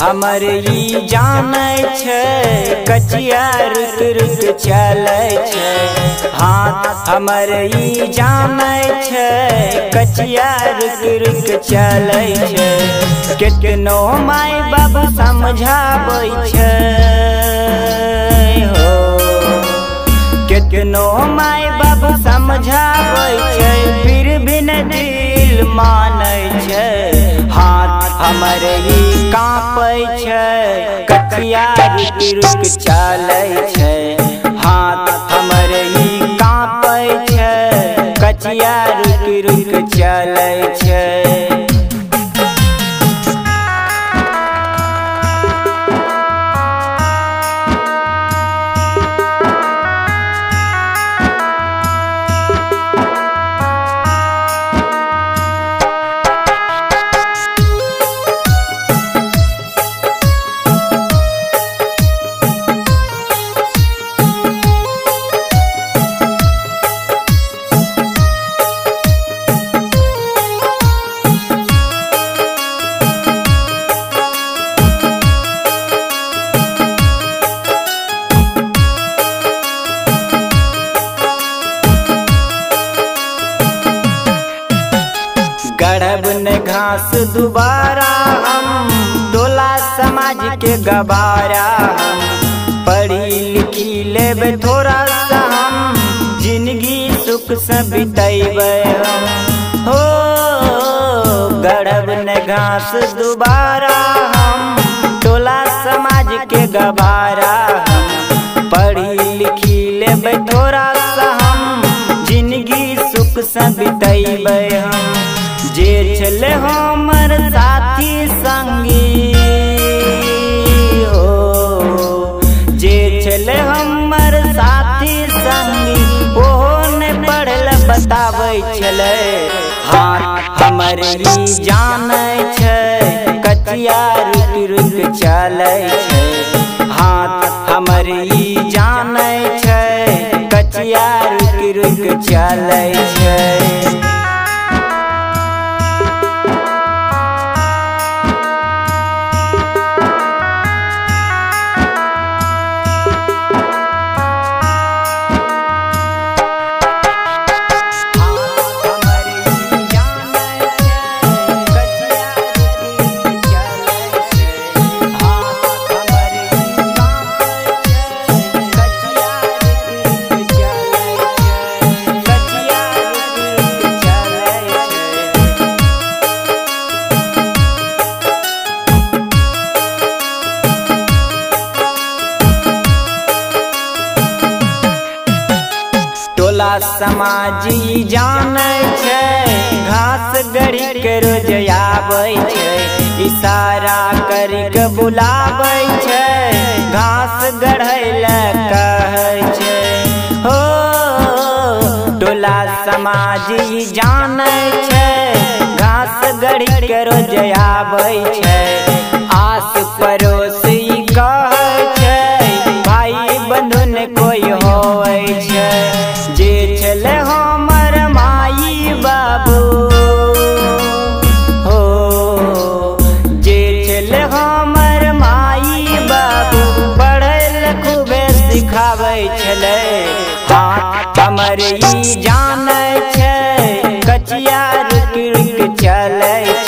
हमर ई जानै कचिया रुक रुक चलै छै। हाथ हमर ई जानै कचिया रुक रुक चलै छै। केतनो माय बाबू समझाबै छै, हो। केतनो माय बाबू समझाबै फिर भी न दिल मानै हाथ हमर ही कांपै छै कचिया रुक रुक चलै हाथ हमर ही कांपै कचिया रुक रुक चल छै। गढ़ब न घास दोबारा हम टोला समाज के गबारा हम। पढ़ी लिखी लेब थोड़ा सा हम, ज़िंदगी सुख से बितेबे हो गढ़ब न घास दोबारा हम टोला समाज के गबारा हम। पढ़ी लिखी लेब थोड़ा सा हम, ज़िंदगी सुख से बितेबे हम। जे छले हमर साथी संगी। हो जे छले हमर साथी संगी, ओहो ने पढ़ल बताबै छले। हाथ हमर ई जानै छै, कचिया रुक रुक चलै हाथ हमर ई जानै छै, कचिया रुक रुक चलै समाजी जानै छै, घास गड़ी के रोज आबै इशारा करी के घास गढ़ै हो, टोला समाजी जानै छै, घास गड़ी के रोज आबै छै सिखाबै छलै। कचिया रुकि रुकि चलै